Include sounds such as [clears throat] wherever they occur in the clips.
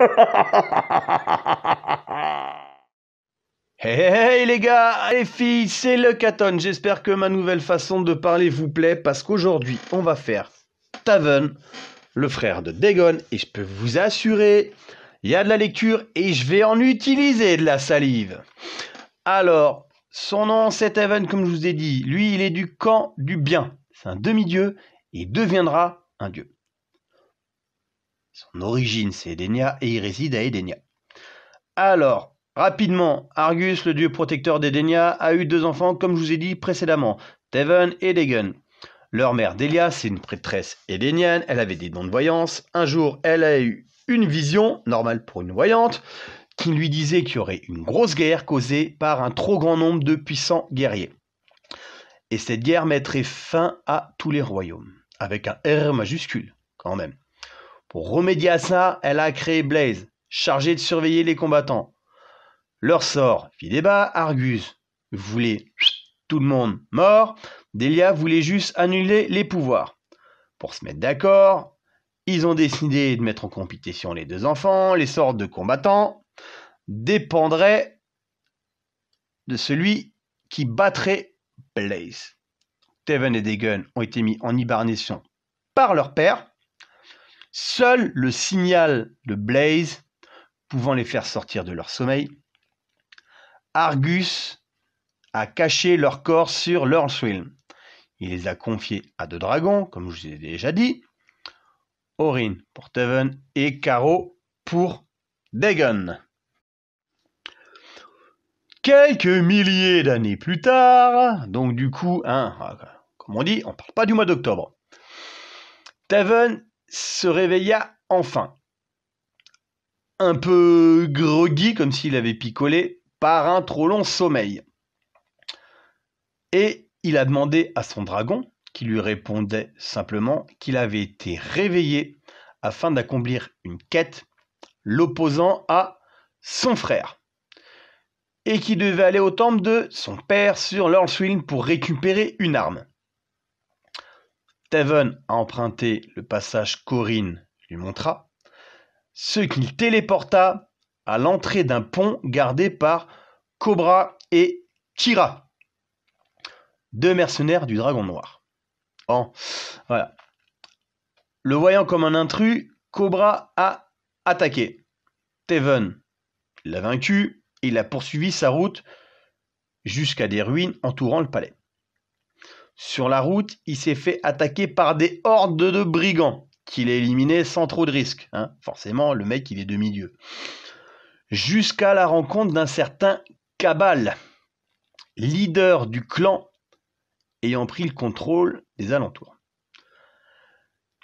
[laughs] Hey, les gars, les filles, c'est le Caton. J'espère que ma nouvelle façon de parler vous plaît parce qu'aujourd'hui, on va faire Taven, le frère de Dagon, et je peux vous assurer, il y a de la lecture et je vais en utiliser de la salive. Alors, son nom c'est Taven, comme je vous ai dit. Lui, il est du camp du bien. C'est un demi-dieu et deviendra un dieu. Son origine, c'est Edenia et il réside à Edenia. Alors, rapidement, Argus, le dieu protecteur d'Edenia, a eu deux enfants, comme je vous ai dit précédemment, Teven et Dagon. Leur mère Delia, c'est une prêtresse édénienne, elle avait des dons de voyance. Un jour, elle a eu une vision, normale pour une voyante, qui lui disait qu'il y aurait une grosse guerre causée par un trop grand nombre de puissants guerriers. Et cette guerre mettrait fin à tous les royaumes, avec un R majuscule, quand même. Pour remédier à ça, elle a créé Blaze, chargé de surveiller les combattants. Leur sort fit débat, Argus voulait tout le monde mort, Delia voulait juste annuler les pouvoirs. Pour se mettre d'accord, ils ont décidé de mettre en compétition les deux enfants, les sortes de combattants dépendraient de celui qui battrait Blaze. Teven et Dagon ont été mis en hibernation par leur père, Seul le signal de Blaze pouvant les faire sortir de leur sommeil, Argus a caché leur corps sur Lurnswil. Il les a confiés à deux dragons, comme je vous ai déjà dit, Orin pour Teven et Caro pour Dagon. Quelques milliers d'années plus tard, donc du coup, hein, comme on dit, on ne parle pas du mois d'octobre, Teven se réveilla enfin. Un peu groggy, comme s'il avait picolé, par un trop long sommeil. Et il a demandé à son dragon, qui lui répondait simplement qu'il avait été réveillé afin d'accomplir une quête l'opposant à son frère, et qui devait aller au temple de son père sur Lordswin pour récupérer une arme. Taven a emprunté le passage Corinne lui montra, ce qu'il téléporta à l'entrée d'un pont gardé par Cobra et Kira, deux mercenaires du Dragon Noir. Oh, voilà. Le voyant comme un intrus, Cobra a attaqué. Teven l'a vaincu et il a poursuivi sa route jusqu'à des ruines entourant le palais. Sur la route, il s'est fait attaquer par des hordes de brigands qu'il a éliminés sans trop de risques. Hein. Forcément, le mec, il est demi-dieu. Jusqu'à la rencontre d'un certain Cabal, leader du clan ayant pris le contrôle des alentours.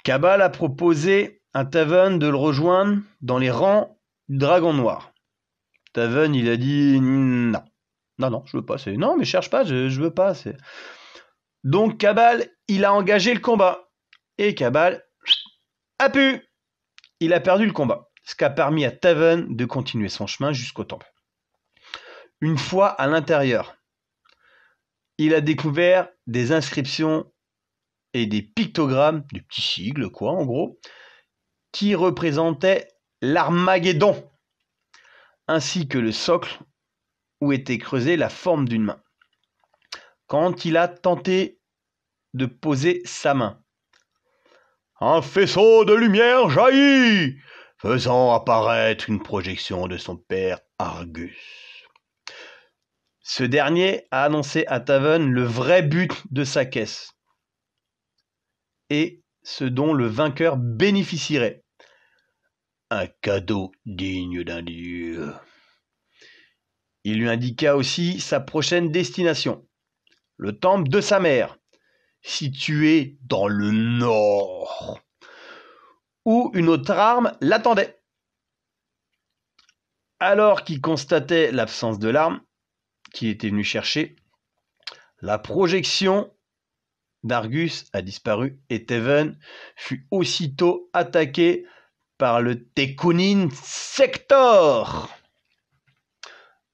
Cabal a proposé à Taven de le rejoindre dans les rangs du Dragon Noir. Taven, il a dit non. Non, non, je veux pas. Non, mais cherche pas, je, veux pas. Donc Cabal, il a engagé le combat. Et Cabal a pu. Il a perdu le combat, ce qui a permis à Taven de continuer son chemin jusqu'au temple. Une fois à l'intérieur, il a découvert des inscriptions et des pictogrammes, des petits sigles quoi en gros, qui représentaient l'Armageddon, ainsi que le socle où était creusée la forme d'une main. Quand il a tenté de poser sa main. Un faisceau de lumière jaillit, faisant apparaître une projection de son père Argus. Ce dernier a annoncé à Taven le vrai but de sa caisse et ce dont le vainqueur bénéficierait. Un cadeau digne d'un dieu. Il lui indiqua aussi sa prochaine destination, le temple de sa mère, situé dans le nord, où une autre arme l'attendait. Alors qu'il constatait l'absence de l'arme qu'il était venu chercher, la projection d'Argus a disparu et Teven fut aussitôt attaqué par le Tekunin Sector,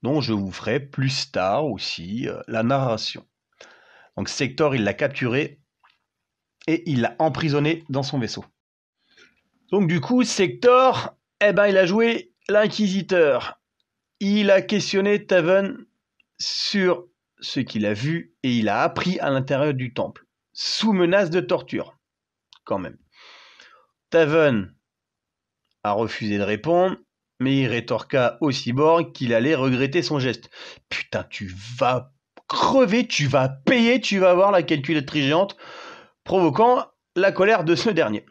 dont je vous ferai plus tard aussi euh, la narration. Donc Sector, il l'a capturé et il l'a emprisonné dans son vaisseau. Donc du coup, Sector Eh ben, il a joué l'inquisiteur. Il a questionné Taven sur ce qu'il a vu et il a appris à l'intérieur du temple, sous menace de torture. Quand même. Taven a refusé de répondre, mais il rétorqua au cyborg qu'il allait regretter son geste. Putain, tu vas crever, tu vas payer, tu vas voir la calculatrice géante, provoquant la colère de ce dernier.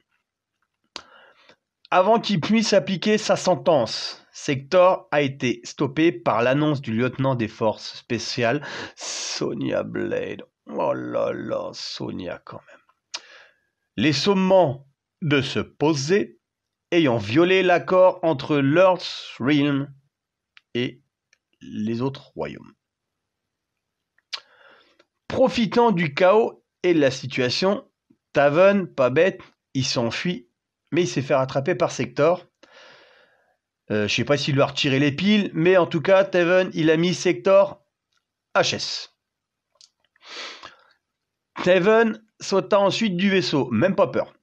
Avant qu'il puisse appliquer sa sentence, Sector a été stoppé par l'annonce du lieutenant des forces spéciales, Sonia Blade. Oh là là, Sonia quand même. Les sommants de se poser ayant violé l'accord entre l'Earth's Realm et les autres royaumes. Profitant du chaos et de la situation, Taven, pas bête, il s'enfuit, mais il s'est fait rattraper par Sector. Euh, je sais pas s'il lui a retiré les piles, mais en tout cas, Taven, il a mis Sector HS. Taven sauta ensuite du vaisseau, même pas peur.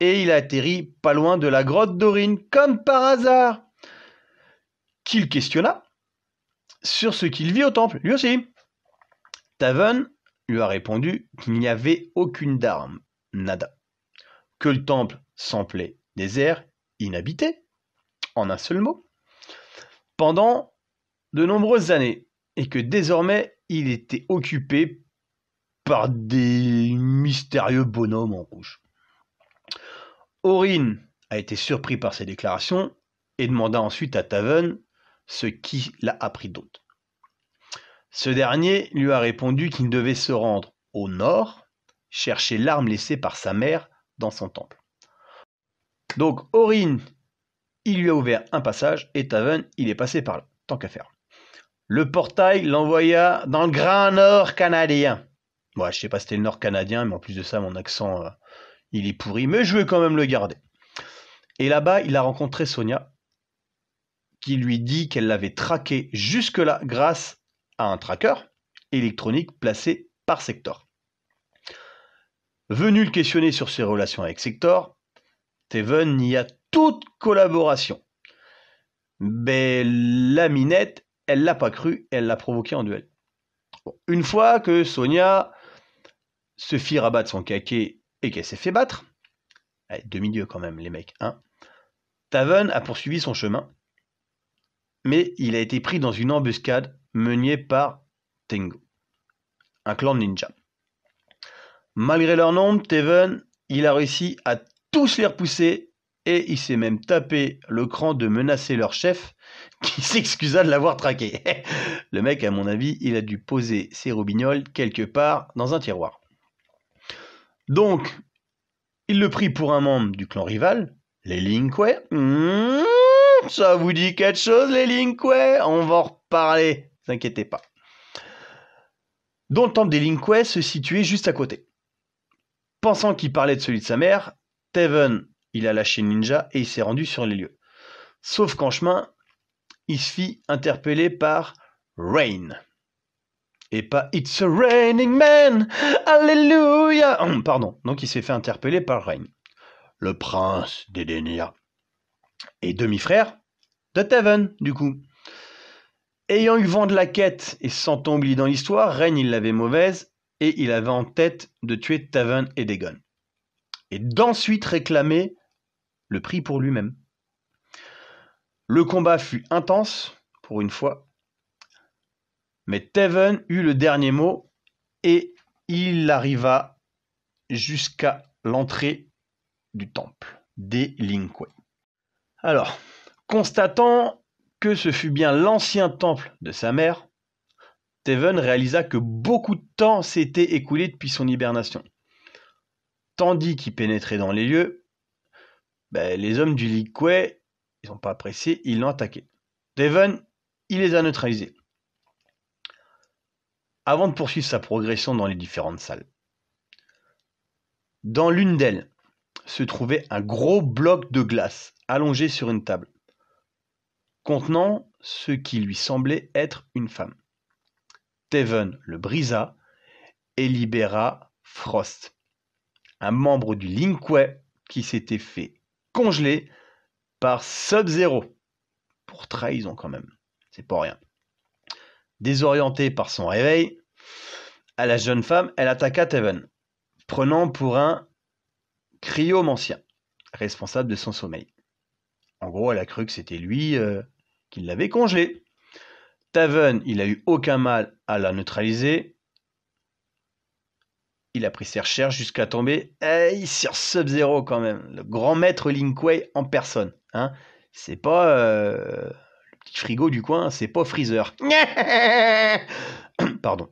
Et il a atterri pas loin de la grotte d'Orine, comme par hasard. Qu'il questionna sur ce qu'il vit au temple, lui aussi. Taven lui a répondu qu'il n'y avait aucune d'arme, nada. Que le temple semblait désert, inhabité, en un seul mot, pendant de nombreuses années, et que désormais il était occupé par des mystérieux bonhommes en rouge. Aurine a été surpris par ces déclarations et demanda ensuite à Taven ce qui l'a appris d'autre. Ce dernier lui a répondu qu'il devait se rendre au nord, chercher l'arme laissée par sa mère dans son temple. Donc Aurine, il lui a ouvert un passage et Taven, il est passé par là, tant qu'à faire. Le portail l'envoya dans le grand nord canadien. Moi, je sais pas si c'était le nord canadien, mais en plus de ça, mon accent, euh, il est pourri, mais je vais quand même le garder. Et là-bas, il a rencontré Sonia, qui lui dit qu'elle l'avait traqué jusque-là grâce à un tracker électronique placé par Sector. Venu le questionner sur ses relations avec Sector, Teven n'y a toute collaboration. Mais la minette, elle l'a pas cru, elle l'a provoqué en duel. une fois que Sonia se fit rabattre son caquet et qu'elle s'est fait battre, demi-dieu quand même les mecs, hein, Taven a poursuivi son chemin, mais il a été pris dans une embuscade menée par Tengu, un clan de ninja. Malgré leur nombre, Taven, il a réussi à tous les repousser et il s'est même tapé le cran de menacer leur chef [laughs] qui s'excusa de l'avoir traqué. [laughs] le mec, à mon avis, il a dû poser ses robignoles quelque part dans un tiroir. Donc, il le prit pour un membre du clan rival, les Linkway. Hmm, ça vous dit quelque chose, les Linkway On va en reparler, ne inquiétez pas. Dont le temple des se situait juste à côté. Pensant qu'il parlait de celui de sa mère, Teven, il a lâché Ninja et il s'est rendu sur les lieux. Sauf qu'en chemin, il se fit interpeller par Rain et pas It's a raining man, alléluia. Hum, pardon, donc il s'est fait interpeller par Rain, le prince d'Edenia, et demi-frère de Taven, du coup. Ayant eu vent de la quête et sans tomber dans l'histoire, Rain il l'avait mauvaise et il avait en tête de tuer Taven et Dagon. Et d'ensuite réclamer le prix pour lui-même. Le combat fut intense, pour une fois, mais Teven eut le dernier mot et il arriva jusqu'à l'entrée du temple des Linkway. Alors, constatant que ce fut bien l'ancien temple de sa mère, Teven réalisa que beaucoup de temps s'était écoulé depuis son hibernation. Tandis qu'il pénétrait dans les lieux, ben, les hommes du Linkway, ils n'ont pas apprécié, ils l'ont attaqué. Teven, il les a neutralisés avant de poursuivre sa progression dans les différentes salles. Dans l'une d'elles se trouvait un gros bloc de glace allongé sur une table, contenant ce qui lui semblait être une femme. Teven le brisa et libéra Frost, un membre du Linkway qui s'était fait congeler par Sub-Zero. Pour trahison quand même. C'est pas rien. Désorientée par son réveil, à la jeune femme, elle attaqua Teven, prenant pour un cryomancien, responsable de son sommeil. En gros, elle a cru que c'était lui euh, l'avait congelé. Taven, il a eu aucun mal à la neutraliser. Il a pris ses recherches jusqu'à tomber sur Sub-Zero quand même. Le grand maître Linkway en personne. Hein. C'est pas euh, le petit frigo du coin, c'est pas Freezer. [laughs] Pardon.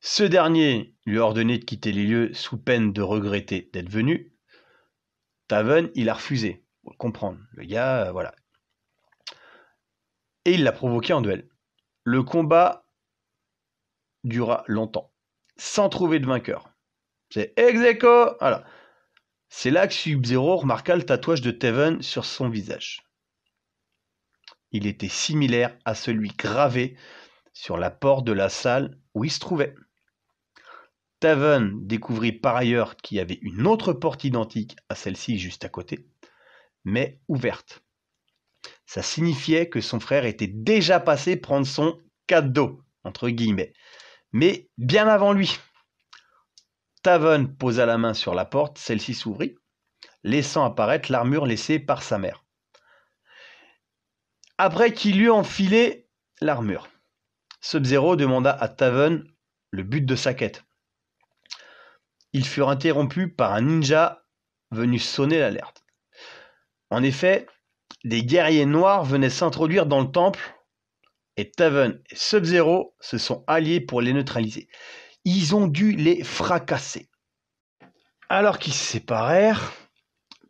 Ce dernier lui a ordonné de quitter les lieux sous peine de regretter d'être venu. Taven, il a refusé. Comprendre. Le gars, euh, voilà. Et il l'a provoqué en duel. Le combat dura longtemps, sans trouver de vainqueur. C'est ex Voilà. C'est là que Sub-Zero remarqua le tatouage de Teven sur son visage. Il était similaire à celui gravé sur la porte de la salle où il se trouvait. Taven découvrit par ailleurs qu'il y avait une autre porte identique à celle-ci juste à côté, mais ouverte. Ça signifiait que son frère était déjà passé prendre son cadeau, entre guillemets, mais bien avant lui. Taven posa la main sur la porte, celle-ci s'ouvrit, laissant apparaître l'armure laissée par sa mère. Après qu'il eut enfilé l'armure, Sub-Zero demanda à Taven le but de sa quête. Ils furent interrompus par un ninja venu sonner l'alerte. En effet, des guerriers noirs venaient s'introduire dans le temple et Taven et Sub-Zero se sont alliés pour les neutraliser. Ils ont dû les fracasser. Alors qu'ils se séparèrent,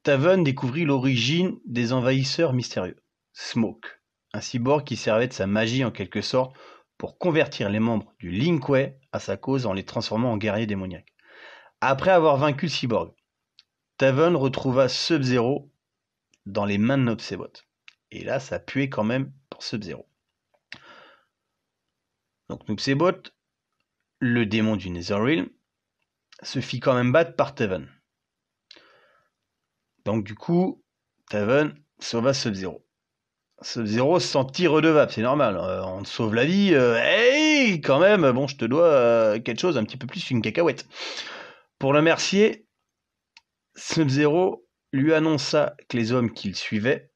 Taven découvrit l'origine des envahisseurs mystérieux. Smoke, un cyborg qui servait de sa magie en quelque sorte pour convertir les membres du Linkway à sa cause en les transformant en guerriers démoniaques. Après avoir vaincu le cyborg, Taven retrouva Sub-Zero dans les mains de Nobsebot. Et là, ça puait quand même pour Sub-Zero. Donc Nobsebot, le démon du Netherrealm, se fit quand même battre par Taven. Donc du coup, Taven sauva Sub-Zero. Sub-Zero se sentit redevable, c'est normal. Euh, on sauve la vie. Euh, hey, quand même, bon, je te dois euh, quelque chose, un petit peu plus qu'une cacahuète. Pour le remercier, Sub-Zero lui annonça que les hommes qu'il suivait,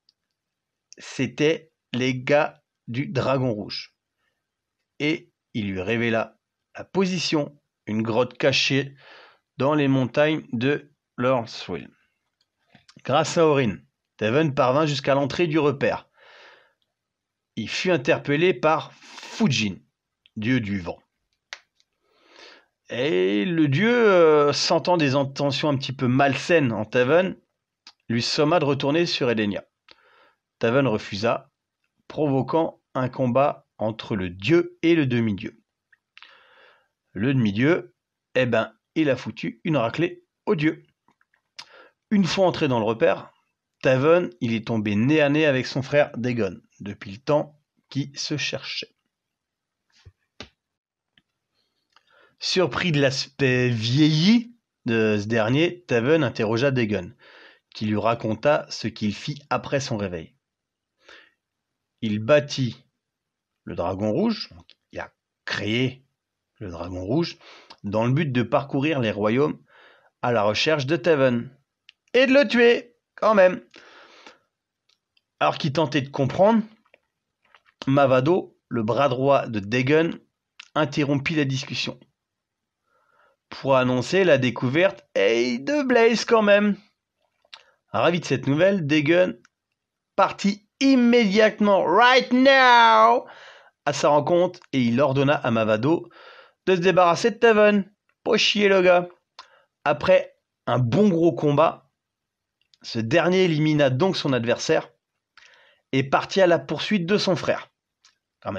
c'étaient les gars du Dragon Rouge. Et il lui révéla la position, une grotte cachée dans les montagnes de Lordswill. Grâce à Orin, Taven parvint jusqu'à l'entrée du repère. Il fut interpellé par Fujin, dieu du vent. Et le dieu, euh, sentant des intentions un petit peu malsaines en Taven, lui somma de retourner sur Edenia. Taven refusa, provoquant un combat entre le dieu et le demi-dieu. Le demi-dieu, eh ben, il a foutu une raclée au dieu. Une fois entré dans le repère, Taven, il est tombé nez à nez avec son frère Dagon, depuis le temps qui se cherchait. Surpris de l'aspect vieilli de ce dernier, Taven interrogea Dagon, qui lui raconta ce qu'il fit après son réveil. Il bâtit le dragon rouge, il a créé le dragon rouge, dans le but de parcourir les royaumes à la recherche de Taven. Et de le tuer, quand même. Alors qu'il tentait de comprendre, Mavado, le bras droit de Dagon, interrompit la discussion pour annoncer la découverte hey, de Blaze quand même. Ravi de cette nouvelle, Degun partit immédiatement, right now, à sa rencontre et il ordonna à Mavado de se débarrasser de Taven. Pas chier le gars. Après un bon gros combat, ce dernier élimina donc son adversaire et partit à la poursuite de son frère. Quand.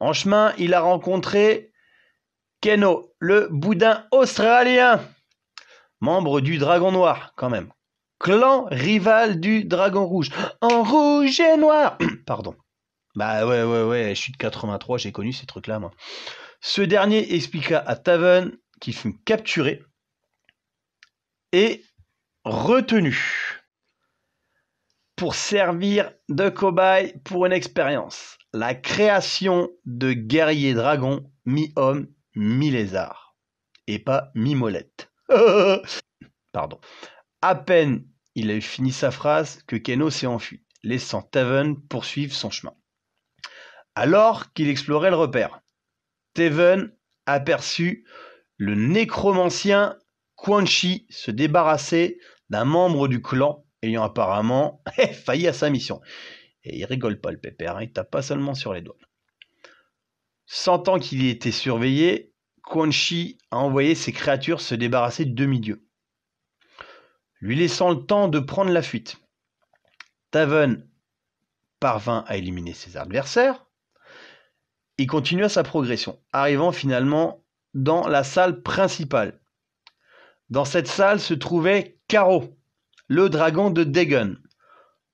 En chemin, il a rencontré Keno, le boudin australien, membre du Dragon Noir, quand même. Clan rival du Dragon Rouge. En rouge et noir. [clears throat] Pardon. Bah ouais, ouais, ouais, je suis de 83, j'ai connu ces trucs-là, moi. Ce dernier expliqua à Taven qu'il fut capturé et retenu. pour servir de cobaye pour une expérience. La création de guerriers dragons mi-homme, mi-lézard. Et pas mi-molette. [laughs] Pardon. À peine il a eu fini sa phrase que Keno s'est enfui, laissant Taven poursuivre son chemin. Alors qu'il explorait le repère, Taven aperçut le nécromancien Quan Chi se débarrasser d'un membre du clan ayant apparemment [laughs] failli à sa mission. Et il rigole pas le pépère, hein, il tape pas seulement sur les doigts. Sentant qu'il était surveillé, Quan Chi a envoyé ses créatures se débarrasser de demi-dieu, lui laissant le temps de prendre la fuite. Taven parvint à éliminer ses adversaires. Il continua sa progression, arrivant finalement dans la salle principale. Dans cette salle se trouvait Caro, le dragon de Dagon,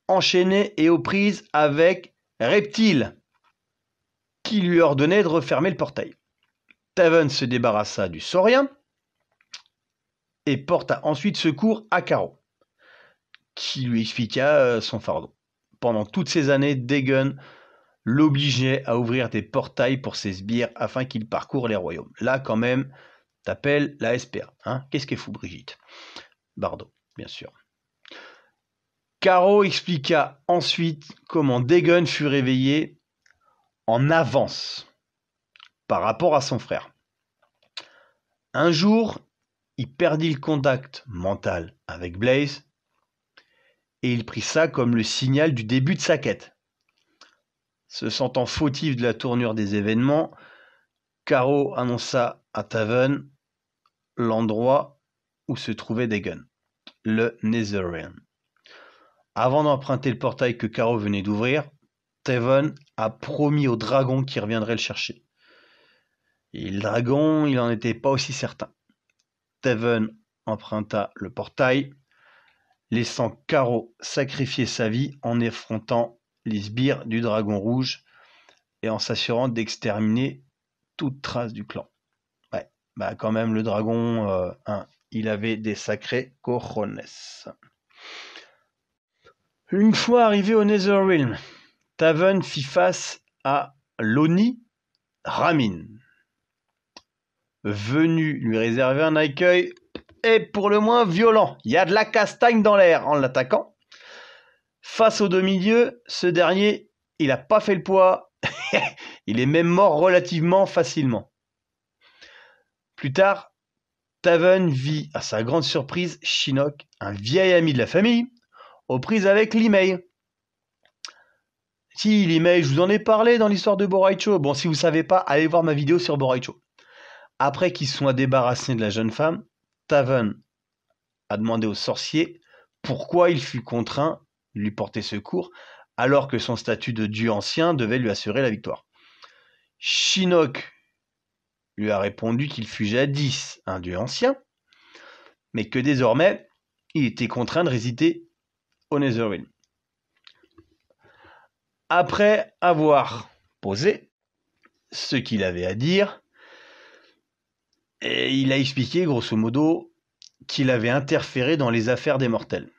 enchaîné et aux prises avec Reptile, qui lui ordonnait de refermer le portail. Taven se débarrassa du saurien et porta ensuite secours à Caro, qui lui expliqua euh, son fardeau. Pendant toutes ces années, Dagon l'obligeait à ouvrir des portails pour ses sbires afin qu'il parcourt les royaumes. Là, quand même, t'appelles la SPA. Hein Qu'est-ce qu'est fou, Brigitte? Bardo, bien sûr. Caro expliqua ensuite comment Dagon fut réveillé en avance par rapport à son frère. Un jour, il perdit le contact mental avec Blaze et il prit ça comme le signal du début de sa quête. Se sentant fautif de la tournure des événements, Caro annonça à Taven l'endroit où se trouvait Dagon, le Netherrealm. Avant d'emprunter le portail que Caro venait d'ouvrir, Tevon a promis au dragon qu'il reviendrait le chercher. Et le dragon, il n'en était pas aussi certain. Tevon emprunta le portail, laissant Caro sacrifier sa vie en affrontant les sbires du dragon rouge et en s'assurant d'exterminer toute trace du clan. Ouais, bah quand même le dragon, euh, il avait des sacrés cojones. Une fois arrivé au Netherrealm, Taven fit face à Loni Ramin, venu lui réserver un accueil et pour le moins violent. Il y a de la castagne dans l'air en l'attaquant. Face au demi-dieu, ce dernier, il n'a pas fait le poids. [laughs] il est même mort relativement facilement. Plus tard, Taven vit à sa grande surprise Shinnok, un vieil ami de la famille, aux prises avec l'email. Si, l'email, je vous en ai parlé dans l'histoire de Boraicho. Bon, si vous ne savez pas, allez voir ma vidéo sur Boraicho. Après qu'il soit débarrassé de la jeune femme, Taven a demandé au sorcier pourquoi il fut contraint de lui porter secours alors que son statut de dieu ancien devait lui assurer la victoire. Shinnok lui a répondu qu'il fut jadis un dieu ancien, mais que désormais il était contraint de résider après avoir posé ce qu'il avait à dire, il a expliqué grosso modo qu'il avait interféré dans les affaires des mortels.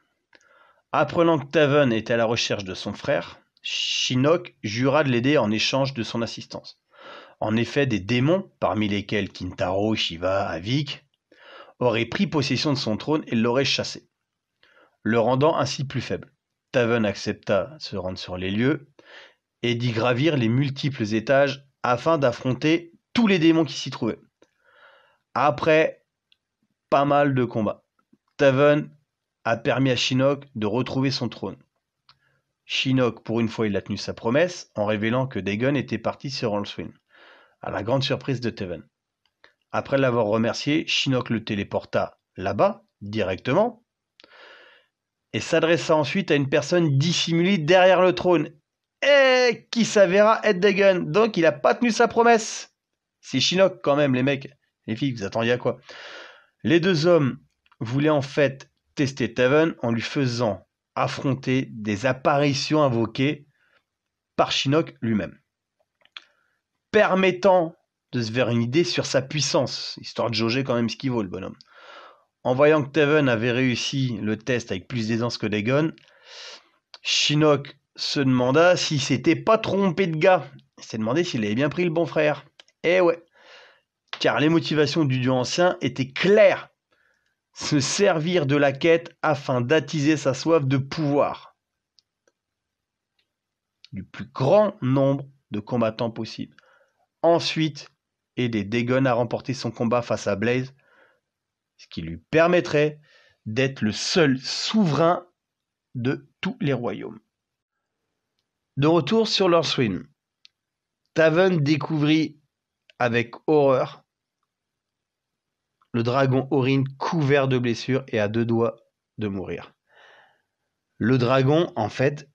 Apprenant que Taven était à la recherche de son frère, Shinnok jura de l'aider en échange de son assistance. En effet, des démons, parmi lesquels Kintaro, Shiva, Avik, auraient pris possession de son trône et l'auraient chassé le rendant ainsi plus faible. Taven accepta de se rendre sur les lieux et d'y gravir les multiples étages afin d'affronter tous les démons qui s'y trouvaient. Après pas mal de combats, Taven a permis à Shinnok de retrouver son trône. Shinnok, pour une fois, il a tenu sa promesse en révélant que Dagon était parti sur Allswin, à la grande surprise de Taven. Après l'avoir remercié, Shinnok le téléporta là-bas, directement, et s'adressa ensuite à une personne dissimulée derrière le trône, et qui s'avéra être Dagon. Donc il n'a pas tenu sa promesse? C'est Shinnok quand même, les mecs. Les filles, vous attendiez à quoi? Les deux hommes voulaient en fait tester Taven en lui faisant affronter des apparitions invoquées par Shinnok lui-même, permettant de se faire une idée sur sa puissance, histoire de jauger quand même ce qu'il vaut le bonhomme. En voyant que Taven avait réussi le test avec plus d'aisance que Dagon, Shinnok se demanda s'il s'était pas trompé de gars. Il s'est demandé s'il avait bien pris le bon frère. Eh ouais, car les motivations du dieu ancien étaient claires. Se servir de la quête afin d'attiser sa soif de pouvoir. Du plus grand nombre de combattants possible. Ensuite, aider Dagon à remporter son combat face à Blaze, ce qui lui permettrait d'être le seul souverain de tous les royaumes. De retour sur leur Taven découvrit avec horreur le dragon Orin couvert de blessures et à deux doigts de mourir. Le dragon, en fait,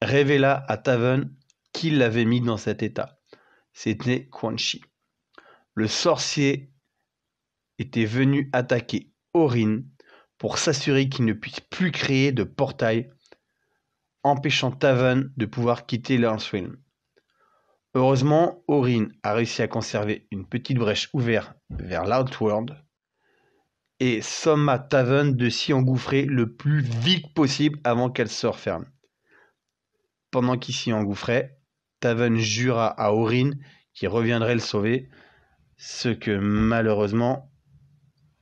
révéla à Taven qui l'avait mis dans cet état. C'était Quan Chi. Le sorcier était venu attaquer Orin pour s'assurer qu'il ne puisse plus créer de portail, empêchant Taven de pouvoir quitter l'Earthrealm. Heureusement, Orin a réussi à conserver une petite brèche ouverte vers l'Outworld et somma Taven de s'y engouffrer le plus vite possible avant qu'elle se referme. Pendant qu'il s'y engouffrait, Taven jura à Orin qu'il reviendrait le sauver, ce que malheureusement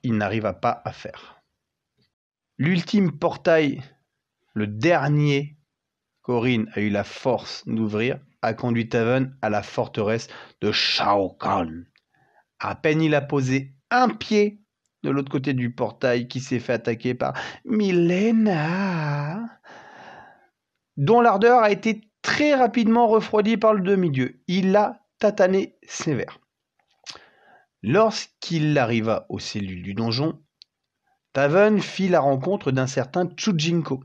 il n'arriva pas à faire. L'ultime portail, le dernier qu'Orin a eu la force d'ouvrir, conduit Taven à la forteresse de Shao Kahn. À peine il a posé un pied de l'autre côté du portail qui s'est fait attaquer par Milena, dont l'ardeur a été très rapidement refroidie par le demi-dieu. Il l'a tatané sévère. Lorsqu'il arriva aux cellules du donjon, Taven fit la rencontre d'un certain Chujinko,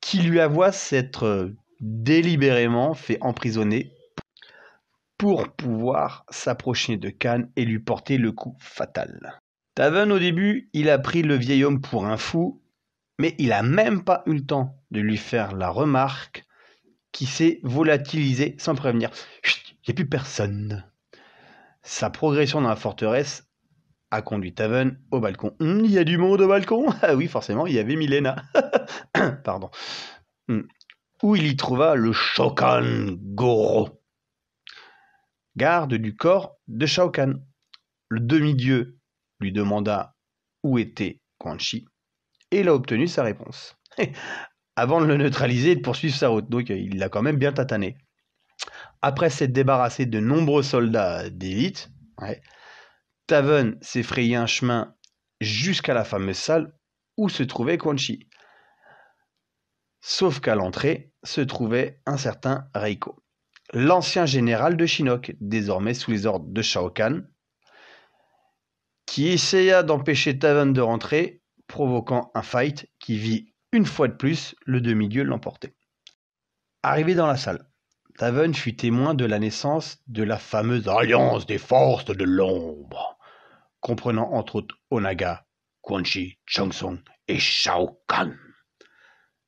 qui lui avoua s'être délibérément fait emprisonner pour pouvoir s'approcher de Khan et lui porter le coup fatal. Taven au début, il a pris le vieil homme pour un fou, mais il a même pas eu le temps de lui faire la remarque qui s'est volatilisé sans prévenir. Chut, il n'y a plus personne. Sa progression dans la forteresse a conduit Taven au balcon. Hum, il y a du monde au balcon? Ah oui, forcément, il y avait Milena. [coughs] Pardon. Hum où il y trouva le Shokan Goro, garde du corps de Shao Kahn. Le demi-dieu lui demanda où était Quan Chi et il a obtenu sa réponse. [laughs] Avant de le neutraliser et de poursuivre sa route, donc il l'a quand même bien tatané. Après s'être débarrassé de nombreux soldats d'élite, Taven s'est frayé un chemin jusqu'à la fameuse salle où se trouvait Quan Chi. Sauf qu'à l'entrée se trouvait un certain Reiko, l'ancien général de Shinnok, désormais sous les ordres de Shao Kahn, qui essaya d'empêcher Taven de rentrer, provoquant un fight qui vit une fois de plus le demi-dieu l'emporter. Arrivé dans la salle, Taven fut témoin de la naissance de la fameuse Alliance des Forces de l'Ombre, comprenant entre autres Onaga, Quan Chi, Chongsong et Shao Kahn.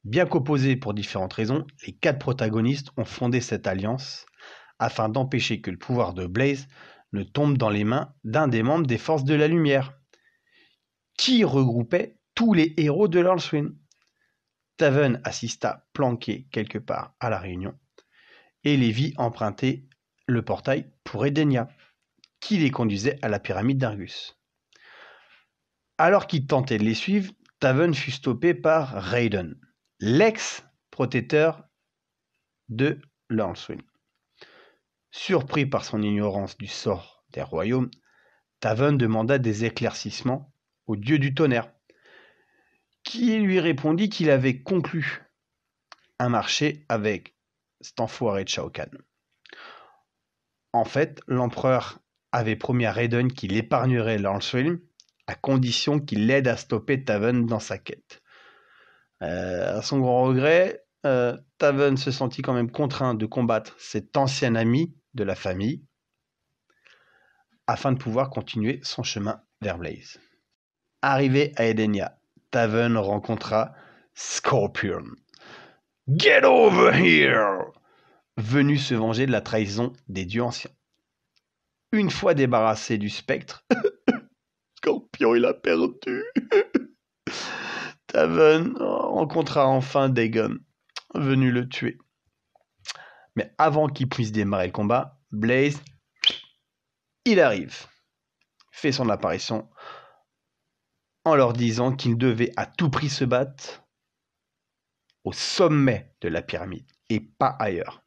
Bien qu'opposés pour différentes raisons, les quatre protagonistes ont fondé cette alliance afin d'empêcher que le pouvoir de Blaze ne tombe dans les mains d'un des membres des Forces de la Lumière, qui regroupait tous les héros de l'Earlswin. Taven assista planqué quelque part à la réunion, et les vit emprunter le portail pour Edenia, qui les conduisait à la pyramide d'Argus. Alors qu'il tentait de les suivre, Taven fut stoppé par Raiden, l'ex-protecteur de Lanswin. Surpris par son ignorance du sort des royaumes, Taven demanda des éclaircissements au dieu du tonnerre, qui lui répondit qu'il avait conclu un marché avec cet de Shao Kahn. En fait, l'empereur avait promis à Raiden qu'il épargnerait Lanswin à condition qu'il l'aide à stopper Taven dans sa quête. Euh, à son grand regret, euh, Taven se sentit quand même contraint de combattre cet ancien ami de la famille afin de pouvoir continuer son chemin vers Blaze. Arrivé à Edenia, Taven rencontra Scorpion. Get over here! Venu se venger de la trahison des dieux anciens. Une fois débarrassé du spectre, [coughs] Scorpion il a perdu. Taven rencontra enfin Dagon, venu le tuer. Mais avant qu'il puisse démarrer le combat, Blaze, il arrive, fait son apparition en leur disant qu'il devait à tout prix se battre au sommet de la pyramide et pas ailleurs,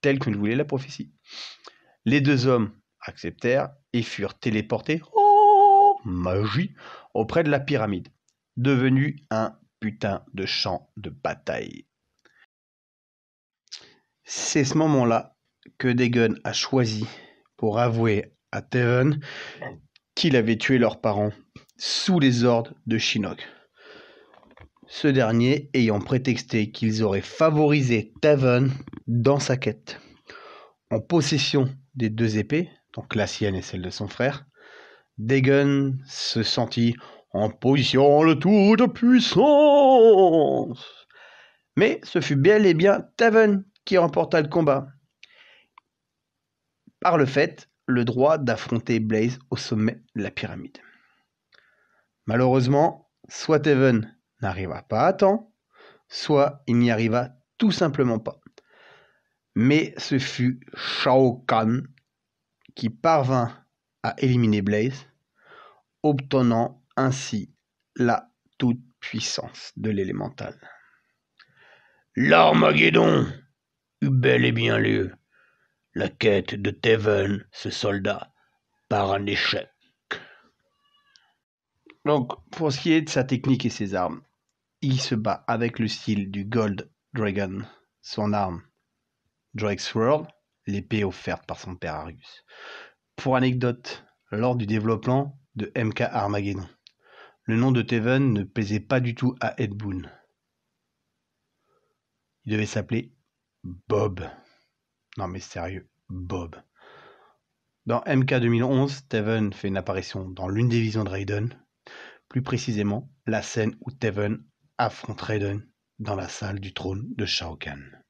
tel que le voulait la prophétie. Les deux hommes acceptèrent et furent téléportés, oh magie, auprès de la pyramide, devenu un putain de champ de bataille. C'est ce moment-là que Dagon a choisi pour avouer à Teven qu'il avait tué leurs parents sous les ordres de Shinnok. Ce dernier ayant prétexté qu'ils auraient favorisé Taven dans sa quête. En possession des deux épées, donc la sienne et celle de son frère, Dagon se sentit en position de toute puissance. Mais ce fut bel et bien Taven qui remporta le combat. Par le fait, le droit d'affronter Blaze au sommet de la pyramide. Malheureusement, soit Taven n'arriva pas à temps, soit il n'y arriva tout simplement pas. Mais ce fut Shao Kahn qui parvint à éliminer Blaze, obtenant ainsi la toute-puissance de l'élémental. L'Armageddon eut bel et bien lieu. La quête de Teven se solda par un échec. Donc, pour ce qui est de sa technique et ses armes, il se bat avec le style du Gold Dragon, son arme Drake's World, l'épée offerte par son père Argus. Pour anecdote, lors du développement de MK Armageddon, le nom de Teven ne plaisait pas du tout à Ed Boon. Il devait s'appeler Bob. Non mais sérieux, Bob. Dans MK 2011, Teven fait une apparition dans l'une des visions de Raiden, plus précisément la scène où Teven affronte Raiden dans la salle du trône de Shao Kahn.